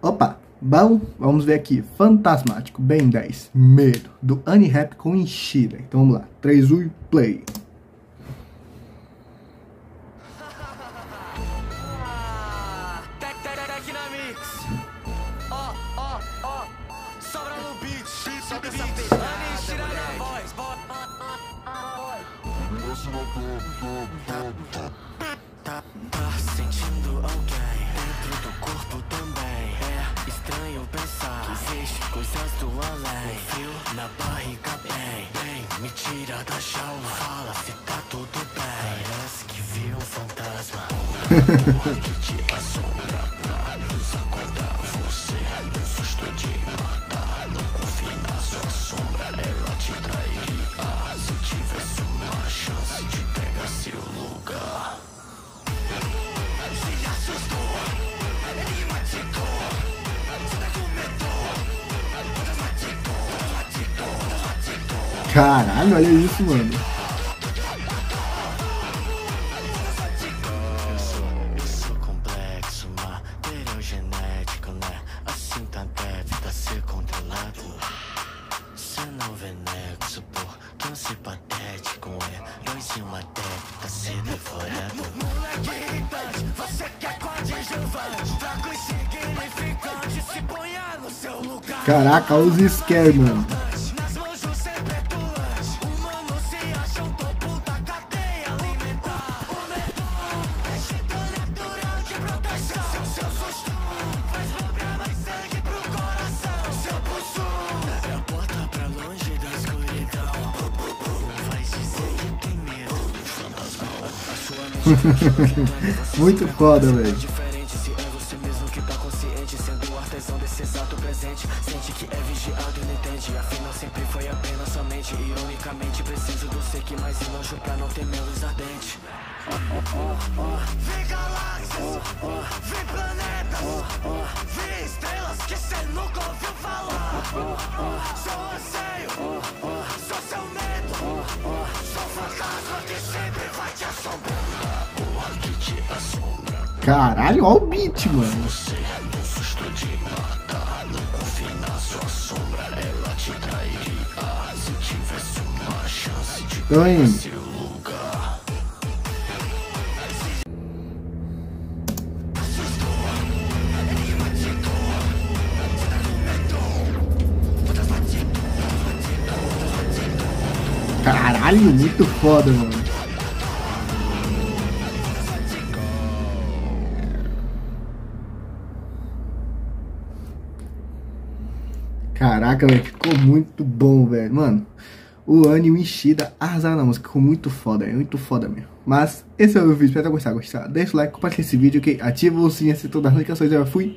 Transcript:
Opa, bom, vamos ver aqui. Fantasmático, bem 10, medo, do Annie-Rap com Enchida. Então vamos lá, 3, 1 play. Tá, do além. O frio na barriga bem, bem, me tira da jaula. Fala se tá tudo bem. Parece que viu um fantasma. que te assombra pra nos acordar. Você no susto de ponha no seu lugar. Caraca, olha os scare, mano. Muito foda, velho. diferente se de Tô pegar indo. seu lugar Caralho, muito foda, mano. Caraca, velho, ficou muito bom, velho. Mano, o Anne e o arrasaram na música, ficou muito foda, é muito foda mesmo. Mas esse é o vídeo, espero ter gostado, gostar. Deixa o like, compartilha esse vídeo, ok? Ativa o sininho, assista todas as notificações, eu fui.